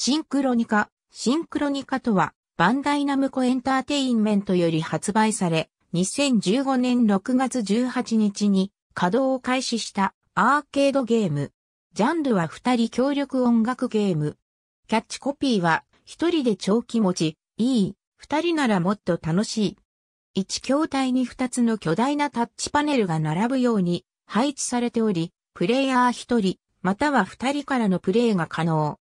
シンクロニカ。シンクロニカとは、バンダイナムコエンターテインメントより発売され、2015年6月18日に稼働を開始したアーケードゲーム。ジャンルは二人協力音楽ゲーム。キャッチコピーは、一人で長期持ち、いい、二人ならもっと楽しい。一筐体に二つの巨大なタッチパネルが並ぶように配置されており、プレイヤー一人、または二人からのプレイが可能。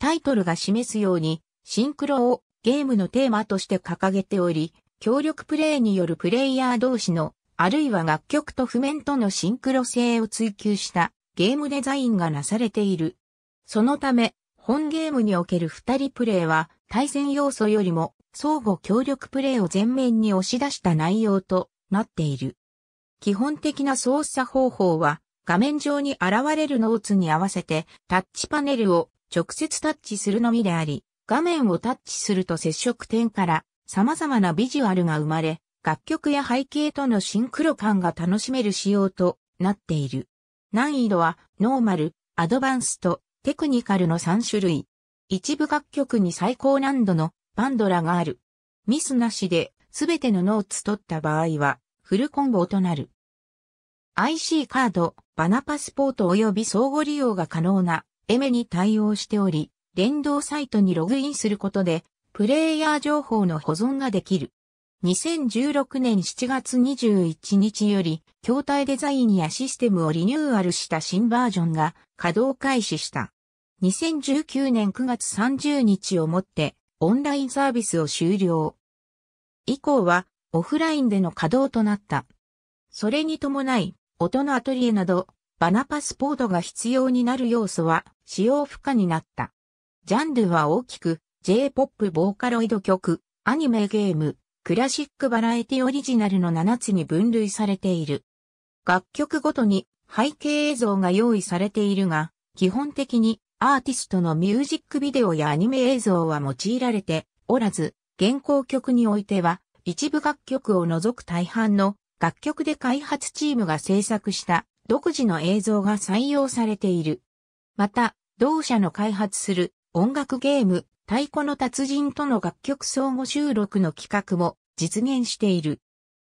タイトルが示すように、シンクロをゲームのテーマとして掲げており、協力プレイによるプレイヤー同士の、あるいは楽曲と譜面とのシンクロ性を追求したゲームデザインがなされている。そのため、本ゲームにおける二人プレイは対戦要素よりも相互協力プレイを前面に押し出した内容となっている。基本的な操作方法は画面上に現れるノーツに合わせてタッチパネルを直接タッチするのみであり、画面をタッチすると接触点から様々なビジュアルが生まれ、楽曲や背景とのシンクロ感が楽しめる仕様となっている。難易度はノーマル、アドバンスト、テクニカルの3種類。一部楽曲に最高難度のバンドラがある。ミスなしですべてのノーツ取った場合はフルコンボとなる。IC カード、バナパスポート及び相互利用が可能なエメに対応しており、連動サイトにログインすることで、プレイヤー情報の保存ができる。2016年7月21日より、筐体デザインやシステムをリニューアルした新バージョンが稼働開始した。2019年9月30日をもって、オンラインサービスを終了。以降は、オフラインでの稼働となった。それに伴い、音のアトリエなど、バナパスポートが必要になる要素は使用不可になった。ジャンルは大きく J-POP ボーカロイド曲、アニメゲーム、クラシックバラエティオリジナルの7つに分類されている。楽曲ごとに背景映像が用意されているが、基本的にアーティストのミュージックビデオやアニメ映像は用いられておらず、現行曲においては一部楽曲を除く大半の楽曲で開発チームが制作した独自の映像が採用されている。また、同社の開発する音楽ゲーム、太鼓の達人との楽曲相互収録の企画も実現している。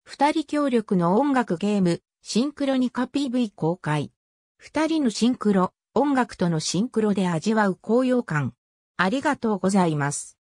二人協力の音楽ゲーム、シンクロニカ PV 公開。二人のシンクロ、音楽とのシンクロで味わう高揚感。ありがとうございます。